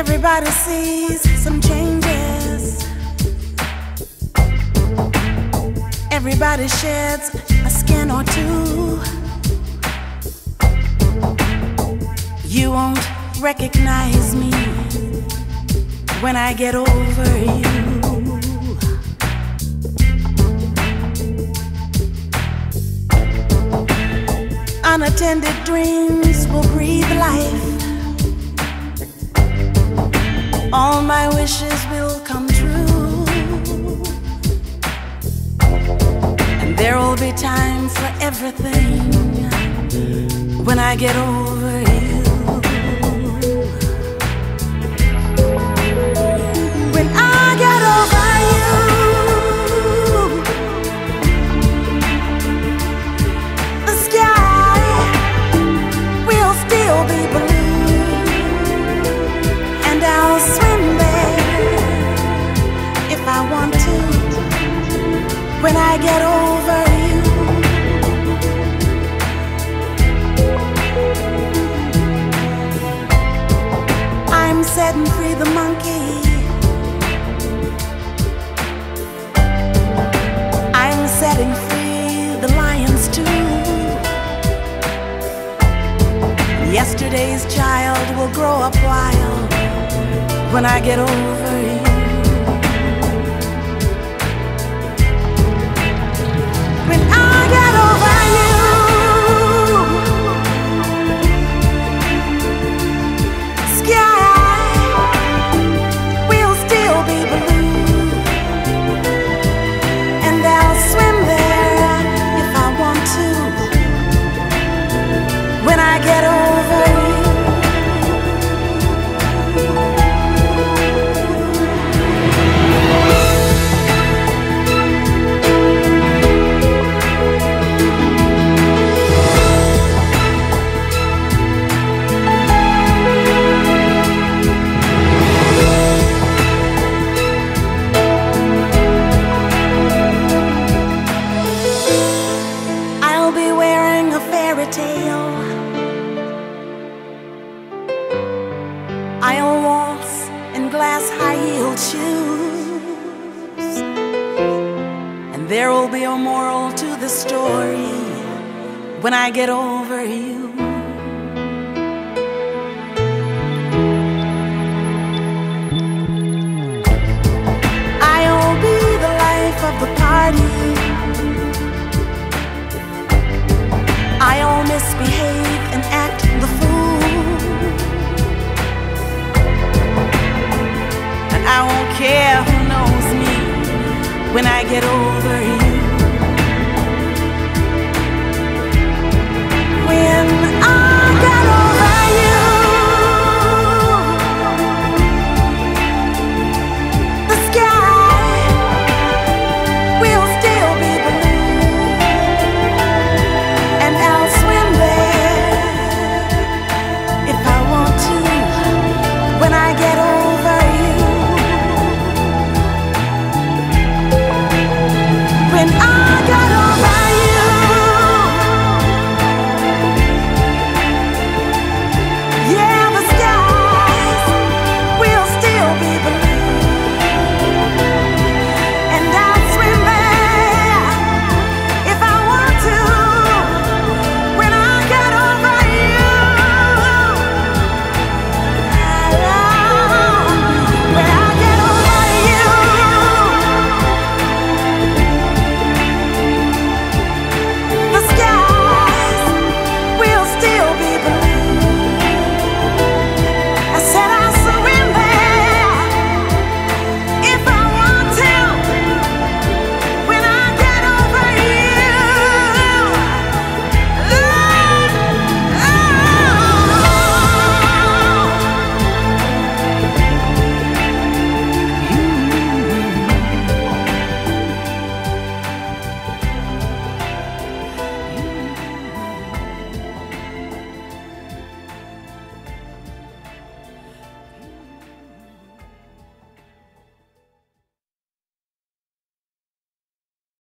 Everybody sees some changes. Everybody sheds a skin or two. You won't recognize me when I get over you. Unattended dreams will breathe life. All my wishes will come true. And there will be time for everything when I get over When I get over you. I'm setting free the monkey. I'm setting free the lions too. Yesterday's child will grow up wild when I get over you. Glass high heeled shoes. And there will be a moral to the story when I get over you. When I